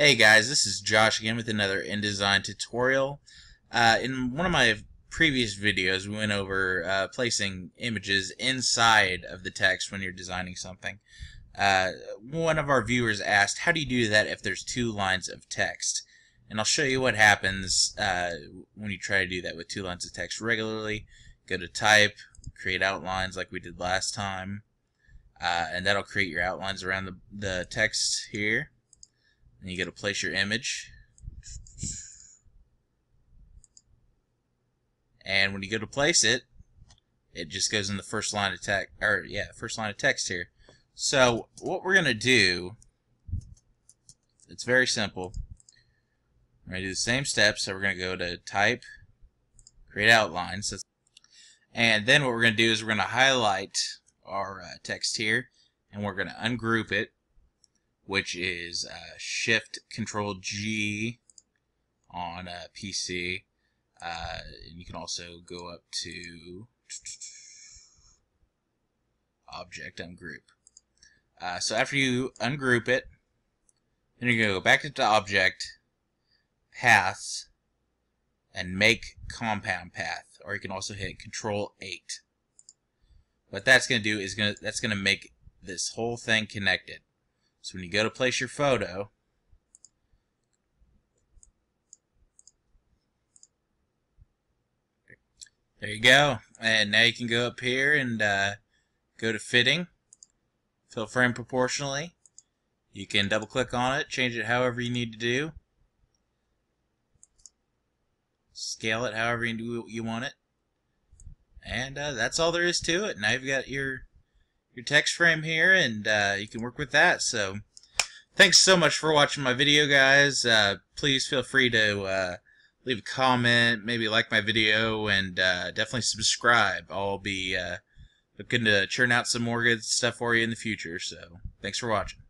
Hey guys, this is Josh again with another InDesign tutorial. Uh, in one of my previous videos, we went over uh, placing images inside of the text when you're designing something. Uh, one of our viewers asked, how do you do that if there's two lines of text? And I'll show you what happens uh, when you try to do that with two lines of text regularly. Go to Type, Create Outlines like we did last time, uh, and that'll create your outlines around the, the text here and you got to place your image. And when you go to place it, it just goes in the first line of text, or yeah, first line of text here. So what we're gonna do, it's very simple. We're gonna do the same steps. So we're gonna go to Type, Create Outlines, and then what we're gonna do is we're gonna highlight our uh, text here, and we're gonna ungroup it which is uh, Shift Control G on a PC. Uh, and you can also go up to Object Ungroup. Uh, so after you ungroup it, then you're going to go back into Object, Paths, and make compound path. Or you can also hit Control 8. What that's going to do is to that's going to make this whole thing connected. So when you go to place your photo, there you go. And now you can go up here and uh, go to fitting, fill frame proportionally. You can double click on it, change it however you need to do. Scale it however you, want it. And uh, that's all there is to it. Now you've got your your text frame here and uh, you can work with that. So thanks so much for watching my video guys. Uh, please feel free to uh, leave a comment maybe like my video and uh, definitely subscribe. I'll be uh, looking to churn out some more good stuff for you in the future. So thanks for watching